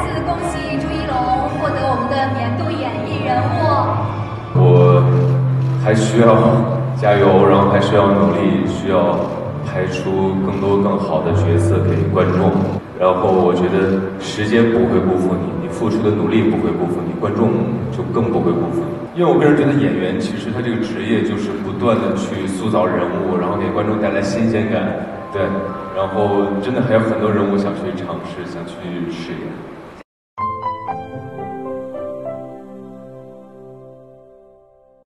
再次恭喜朱一龙获得我们的年度演艺人物我还需要加油然后还需要努力需要拍出更多更好的角色给观众然后我觉得时间不会辜负你你付出的努力不会辜负你观众就更不会辜负你。因为我个人觉得演员其实他这个职业就是不断的去塑造人物然后给观众带来新鲜感。对然后真的还有很多人物想去尝试一下